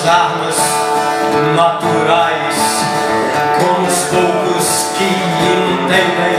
as armas naturais, com os poucos que entendem.